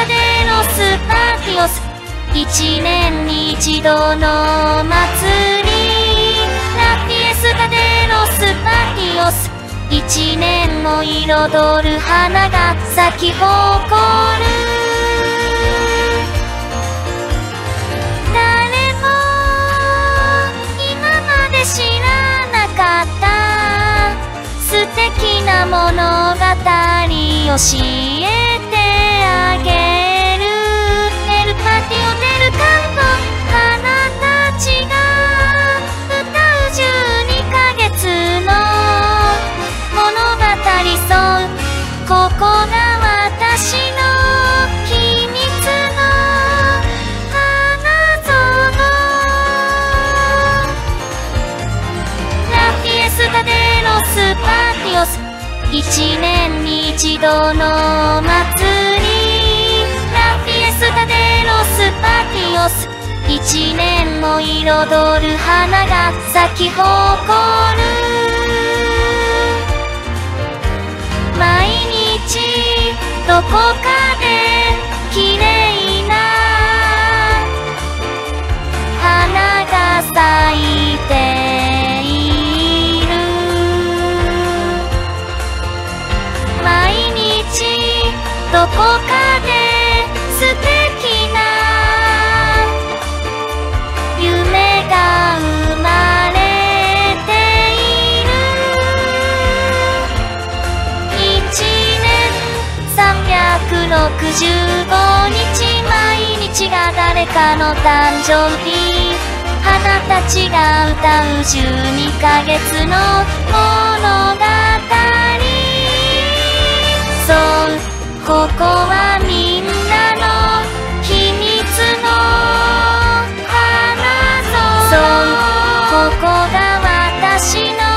スパティオス。一年に一度の祭り。ラフィエスタデロスパティオス。一年を彩る花が咲き誇る。誰も今まで知らなかった。素敵な物語を教一年に一度の祭りラフィエスタデロスパティオス。一年を彩る花が咲き誇る。毎日どこかどこかで素敵な夢が生まれている。一年365日毎日が誰かの誕生日。花たちが歌う12ヶ月の物語。ここはみんなの秘密の花園。ここが私の